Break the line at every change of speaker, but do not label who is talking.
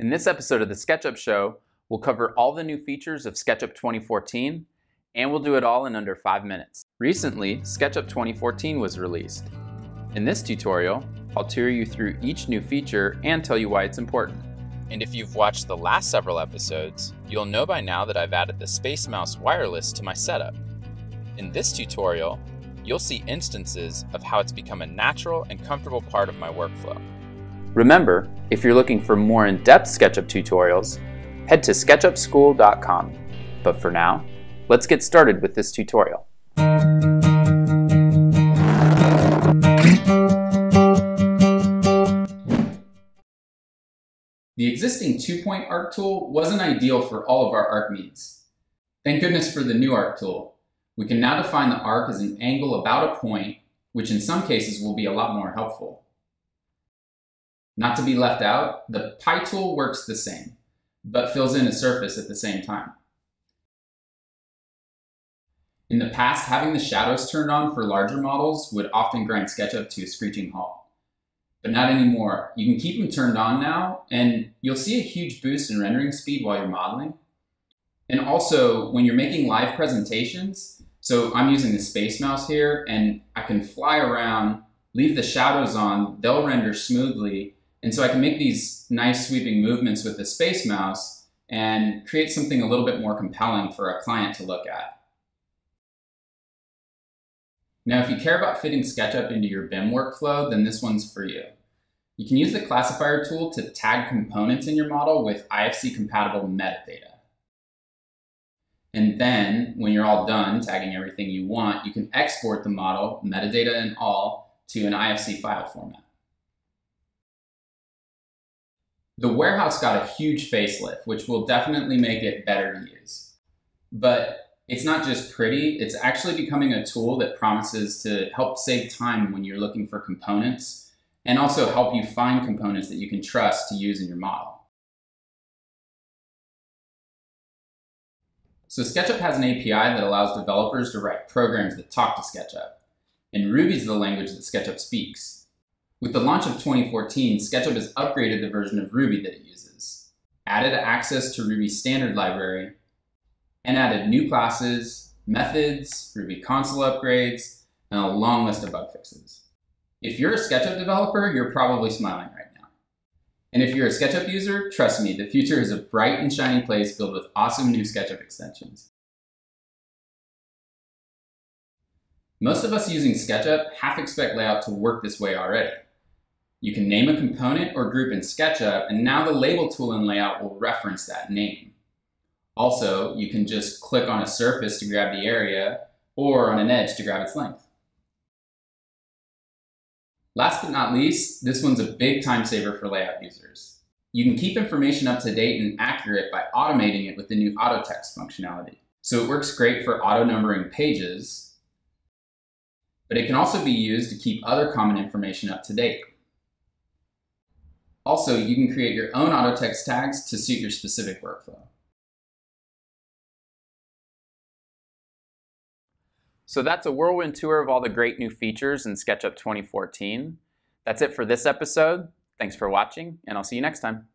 In this episode of the SketchUp Show, we'll cover all the new features of SketchUp 2014, and we'll do it all in under five minutes. Recently, SketchUp 2014 was released. In this tutorial, I'll tour you through each new feature and tell you why it's important. And if you've watched the last several episodes, you'll know by now that I've added the Space Mouse wireless to my setup. In this tutorial, you'll see instances of how it's become a natural and comfortable part of my workflow. Remember, if you're looking for more in-depth SketchUp tutorials, head to sketchupschool.com. But for now, let's get started with this tutorial. The existing two-point arc tool wasn't ideal for all of our arc needs. Thank goodness for the new arc tool. We can now define the arc as an angle about a point, which in some cases will be a lot more helpful. Not to be left out, the Pie tool works the same, but fills in a surface at the same time. In the past, having the shadows turned on for larger models would often grind SketchUp to a screeching halt but not anymore. You can keep them turned on now, and you'll see a huge boost in rendering speed while you're modeling. And also, when you're making live presentations, so I'm using the Space Mouse here, and I can fly around, leave the shadows on, they'll render smoothly, and so I can make these nice sweeping movements with the Space Mouse and create something a little bit more compelling for a client to look at. Now, if you care about fitting SketchUp into your BIM workflow, then this one's for you. You can use the classifier tool to tag components in your model with IFC compatible metadata. And then, when you're all done tagging everything you want, you can export the model, metadata and all, to an IFC file format. The warehouse got a huge facelift, which will definitely make it better to use. But it's not just pretty, it's actually becoming a tool that promises to help save time when you're looking for components and also help you find components that you can trust to use in your model. So SketchUp has an API that allows developers to write programs that talk to SketchUp. And Ruby is the language that SketchUp speaks. With the launch of 2014, SketchUp has upgraded the version of Ruby that it uses, added access to Ruby's standard library, and added new classes, methods, Ruby console upgrades, and a long list of bug fixes. If you're a SketchUp developer, you're probably smiling right now. And if you're a SketchUp user, trust me, the future is a bright and shiny place filled with awesome new SketchUp extensions. Most of us using SketchUp half expect layout to work this way already. You can name a component or group in SketchUp, and now the label tool in layout will reference that name. Also, you can just click on a surface to grab the area or on an edge to grab its length. Last but not least, this one's a big time saver for layout users. You can keep information up to date and accurate by automating it with the new auto text functionality. So it works great for auto numbering pages, but it can also be used to keep other common information up to date. Also, you can create your own auto text tags to suit your specific workflow. So that's a whirlwind tour of all the great new features in SketchUp 2014. That's it for this episode. Thanks for watching, and I'll see you next time.